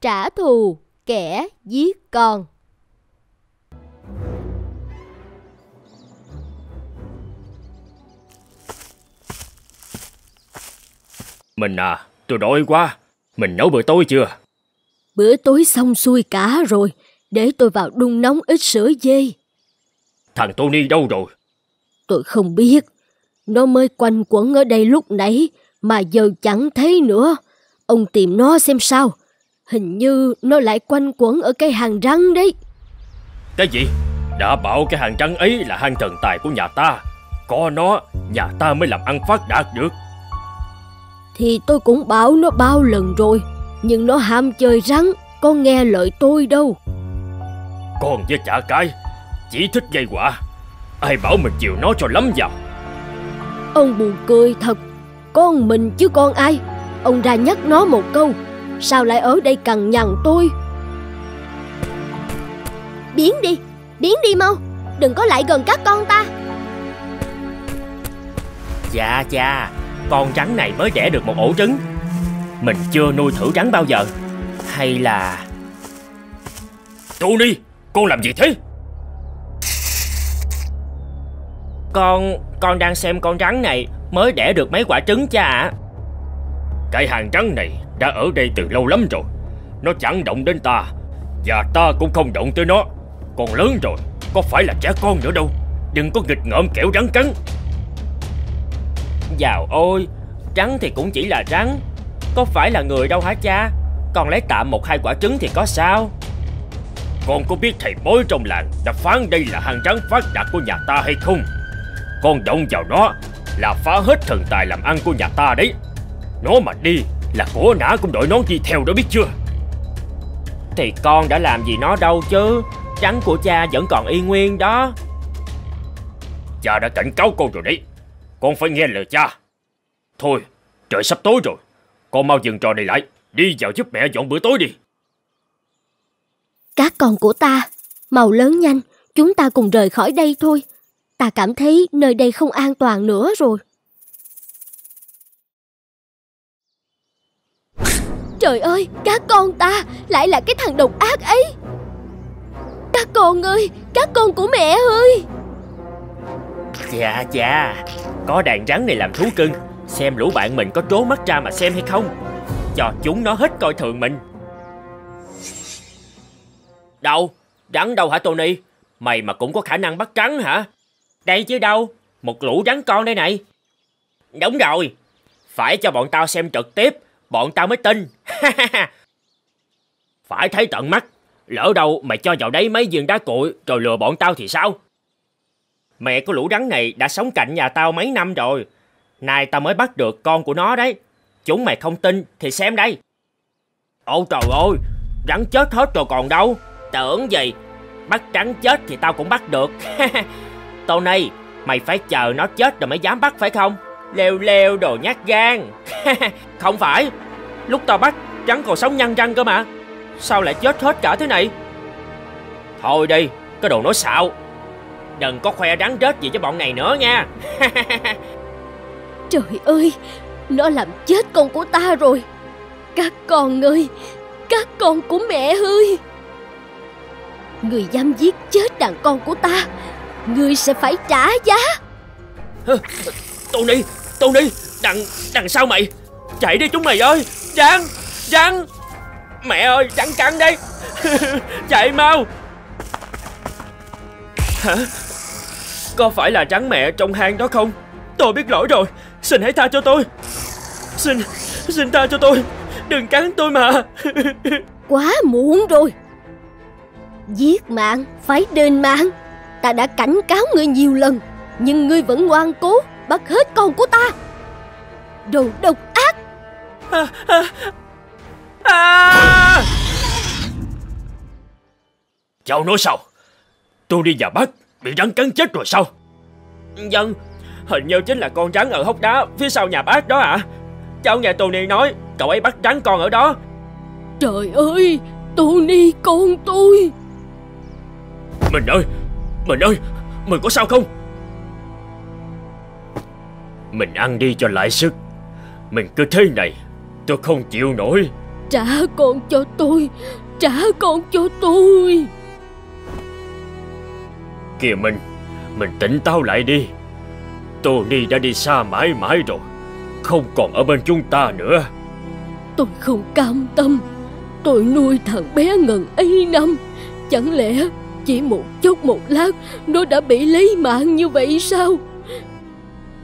trả thù kẻ giết con. Mình à, tôi đói quá. Mình nấu bữa tối chưa? Bữa tối xong xuôi cả rồi, để tôi vào đun nóng ít sữa dê. Thằng Tony đâu rồi? Tôi không biết. Nó mới quanh quẩn ở đây lúc nãy, mà giờ chẳng thấy nữa. Ông tìm nó xem sao. Hình như nó lại quanh quẩn ở cái hàng răng đấy. Cái gì? Đã bảo cái hàng răng ấy là hang thần tài của nhà ta. Có nó, nhà ta mới làm ăn phát đạt được. Thì tôi cũng bảo nó bao lần rồi, nhưng nó ham chơi rắn, có nghe lời tôi đâu. Con với chả cái, chỉ thích gây quả. Ai bảo mình chịu nó cho lắm vào. Ông buồn cười thật, con mình chứ con ai. Ông ra nhắc nó một câu, sao lại ở đây cằn nhằn tôi? Biến đi, biến đi mau, đừng có lại gần các con ta. Dạ cha, con rắn này mới đẻ được một ổ trứng. Mình chưa nuôi thử rắn bao giờ. Hay là... Tony, con làm gì thế? Con, con đang xem con rắn này mới đẻ được mấy quả trứng cha ạ. Cái hàng trắng này đã ở đây từ lâu lắm rồi. Nó chẳng động đến ta, và ta cũng không động tới nó. Còn lớn rồi, có phải là trẻ con nữa đâu. Đừng có nghịch ngợm kẻo rắn cắn. Dào ôi, rắn thì cũng chỉ là rắn. Có phải là người đâu hả cha? Con lấy tạm một hai quả trứng thì có sao? Con có biết thầy bói trong làng đã phán đây là hàng rắn phát đạt của nhà ta hay không? Con động vào nó là phá hết thần tài làm ăn của nhà ta đấy. Nó mà đi là của nã cũng đội nón đi theo đó biết chưa? Thì con đã làm gì nó đâu chứ? Trắng của cha vẫn còn y nguyên đó. Cha đã cảnh cáo con rồi đấy. Con phải nghe lời cha. Thôi trời sắp tối rồi. Con mau dừng trò này lại. Đi vào giúp mẹ dọn bữa tối đi. Các con của ta, màu lớn nhanh, chúng ta cùng rời khỏi đây thôi. Ta cảm thấy nơi đây không an toàn nữa rồi. Trời ơi, các con ta lại là cái thằng độc ác ấy. Các con ơi, các con của mẹ ơi. Dạ dạ Có đàn rắn này làm thú cưng. Xem lũ bạn mình có trố mắt ra mà xem hay không. Cho chúng nó hết coi thường mình. Đâu? Rắn đâu hả Tony? Mày mà cũng có khả năng bắt rắn hả? Đây chứ đâu? Một lũ rắn con đây này. Đúng rồi. Phải cho bọn tao xem trực tiếp. Bọn tao mới tin Phải thấy tận mắt Lỡ đâu mày cho vào đấy mấy viên đá cội Rồi lừa bọn tao thì sao Mẹ của lũ rắn này đã sống cạnh nhà tao mấy năm rồi. Nay tao mới bắt được con của nó đấy. Chúng mày không tin thì xem đây. Ôi trời ơi, rắn chết hết rồi còn đâu. Tưởng gì, bắt rắn chết thì tao cũng bắt được. Tony, mày phải chờ nó chết rồi mới dám bắt phải không? Leo leo đồ nhát gan. không phải, lúc tao bắt rắn còn sống nhăn răng cơ mà. Sao lại chết hết cả thế này? Thôi đi, cái đồ nói xạo. Đừng có khoe rắn rết gì cho bọn này nữa nha Trời ơi, nó làm chết con của ta rồi. Các con ơi, các con của mẹ ơi. Người dám giết chết đàn con của ta, người sẽ phải trả giá. Tony, Tony, đằng, đằng sau mày. Chạy đi chúng mày ơi Rắn, rắn Mẹ ơi, rắn cắn đây Chạy mau. Hả? Có phải là rắn mẹ trong hang đó không? Tôi biết lỗi rồi. Xin hãy tha cho tôi. Xin, xin tha cho tôi. Đừng cắn tôi mà. Quá muộn rồi. Giết mạng, phải đền mạng. Ta đã cảnh cáo ngươi nhiều lần, nhưng ngươi vẫn ngoan cố bắt hết con của ta. Đồ độc ác, à! Cháu nói sao Tôi đi vào bắt Bị rắn cắn chết rồi sao Dân Hình như chính là con rắn ở hốc đá Phía sau nhà bác đó ạ à? Cháu nghe Tony nói Cậu ấy bắt rắn con ở đó trời ơi, Tony con tôi. Mình ơi Mình ơi Mình có sao không Mình ăn đi cho lại sức. Mình cứ thế này Tôi không chịu nổi. Trả con cho tôi Trả con cho tôi. Kìa mình Mình tỉnh táo lại đi. Tony đã đi xa mãi mãi rồi Không còn ở bên chúng ta nữa. Tôi không cam tâm Tôi nuôi thằng bé ngần ấy năm. Chẳng lẽ chỉ một chút một lát Nó đã bị lấy mạng như vậy sao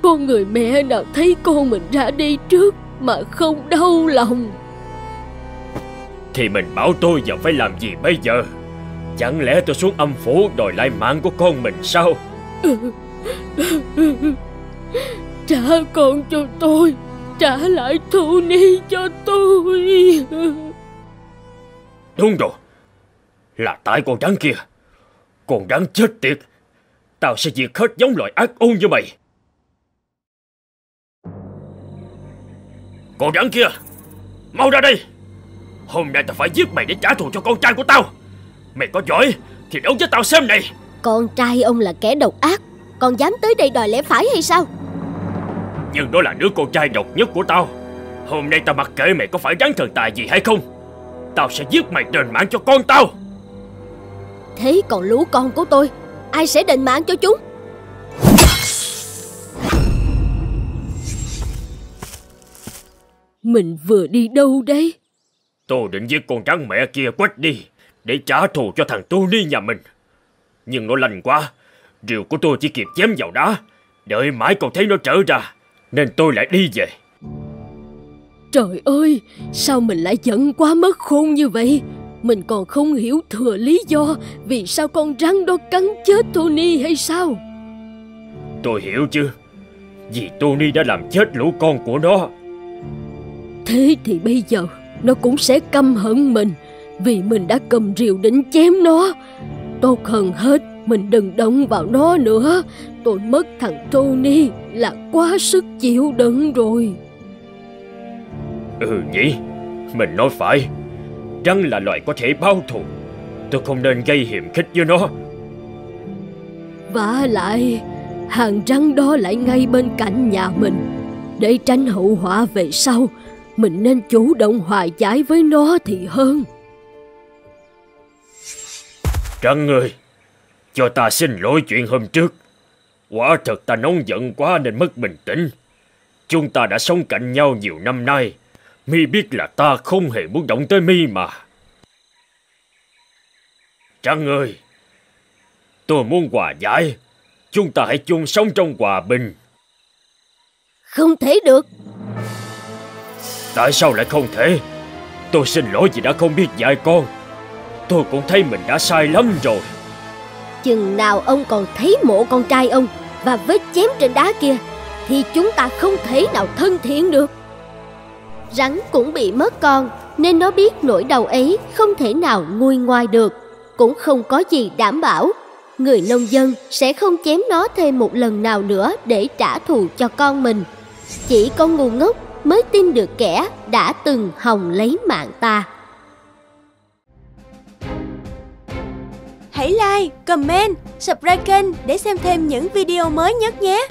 Con người mẹ nào thấy con mình ra đi trước Mà không đau lòng? Thì mình bảo tôi giờ phải làm gì bây giờ? Chẳng lẽ tôi xuống âm phủ đòi lại mạng của con mình sao? Trả con cho tôi Trả lại Tony cho tôi. Đúng rồi Là tại con rắn kia. Con rắn chết tiệt. Tao sẽ diệt hết giống loài ác ôn như mày Con rắn kia Mau ra đây. Hôm nay tao phải giết mày để trả thù cho con trai của tao. Mày có giỏi Thì đấu với tao xem này. Con trai ông là kẻ độc ác Còn dám tới đây đòi lẽ phải hay sao? Nhưng đó là đứa con trai độc nhất của tao. Hôm nay tao mặc kệ mày có phải rắn thần tài gì hay không Tao sẽ giết mày đền mạng cho con tao. Thế còn lũ con của tôi Ai sẽ đền mạng cho chúng Mình vừa đi đâu đây Tôi định giết con rắn mẹ kia quách đi Để trả thù cho thằng Tony nhà mình. Nhưng nó lành quá Rìu của tôi chỉ kịp chém vào đá Đợi mãi còn thấy nó trở ra Nên tôi lại đi về. Trời ơi Sao mình lại giận quá mất khôn như vậy? Mình còn không hiểu thừa lý do Vì sao con rắn đó cắn chết Tony hay sao? Tôi hiểu chứ Vì Tony đã làm chết lũ con của nó Thế thì bây giờ Nó cũng sẽ căm hận mình Vì mình đã cầm rìu định chém nó. Tốt hơn hết Mình đừng động vào nó nữa. Tôi mất thằng Tony Là quá sức chịu đựng rồi. Ừ nhỉ Mình nói phải. Rắn là loài có thể báo thù. Tôi không nên gây hiểm khích với nó. Và lại Hàng rắn đó lại ngay bên cạnh nhà mình. Để tránh hậu họa về sau Mình nên chủ động hòa giải với nó thì hơn. Trăng ơi Cho ta xin lỗi chuyện hôm trước. Quả thật ta nóng giận quá nên mất bình tĩnh. Chúng ta đã sống cạnh nhau nhiều năm nay. Mi biết là ta không hề muốn động tới Mi mà. Trăng ơi Tôi muốn hòa giải. Chúng ta hãy chung sống trong hòa bình. Không thể được Tại sao lại không thể? Tôi xin lỗi vì đã không biết dạy con. Tôi cũng thấy mình đã sai lắm rồi. Chừng nào ông còn thấy mộ con trai ông Và vết chém trên đá kia, Thì chúng ta không thể nào thân thiện được. Rắn cũng bị mất con, Nên nó biết nỗi đau ấy không thể nào nguôi ngoai được, Cũng không có gì đảm bảo. Người nông dân sẽ không chém nó thêm một lần nào nữa Để trả thù cho con mình. Chỉ con ngu ngốc mới tin được kẻ đã từng hòng lấy mạng ta Hãy like, comment, subscribe kênh để xem thêm những video mới nhất nhé!